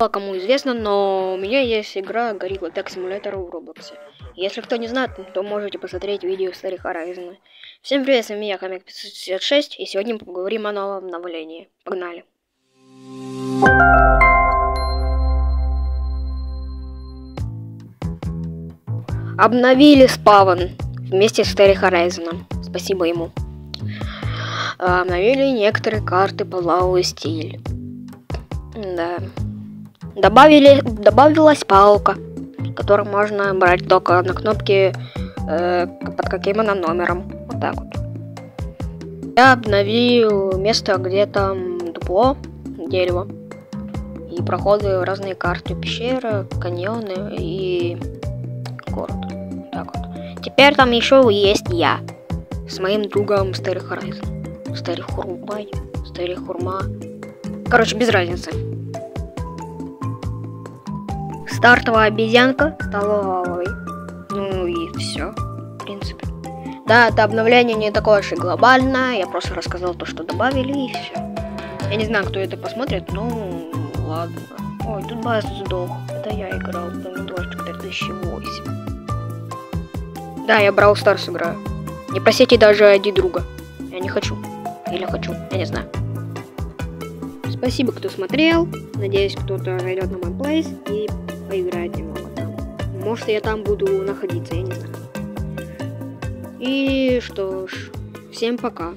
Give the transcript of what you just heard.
Мало кому известно, но у меня есть игра Gorilla Tag Simulator в Роблоксе. Если кто не знает, то можете посмотреть видео Старый Horizon. Всем привет, с вами я, Хомяк 566, и сегодня мы поговорим о новом обновлении. Погнали! Обновили спавн вместе с Старый Horizon. Спасибо ему. Обновили некоторые карты по лаву стиль. Да. Добавили, добавилась палка, которую можно брать только на кнопке э, под каким-то номером. Вот так вот. Я обновил место, где там дупло, дерево. И проходы разные карты, пещеры, каньоны и город. Так вот. Теперь там еще есть я. С моим другом Старый Horizon. Старый Хурмай. Старый Хурма. Короче, без разницы. Стартовая обезьянка стала лавой. Ну и все, в принципе. Да, это обновление не такое уж и глобальное. Я просто рассказал то, что добавили, и все. Я не знаю, кто это посмотрит, ну ладно. Ой, тут бас сдох. Это я играл помидорчик 2008. Да, я Брау Старс играю. Не просите даже ID друга. Я не хочу. Или хочу, я не знаю. Спасибо, кто смотрел. Надеюсь, кто-то зайдет на мой плейс и поиграет немного там. Может, я там буду находиться, я не знаю. И что ж, всем пока.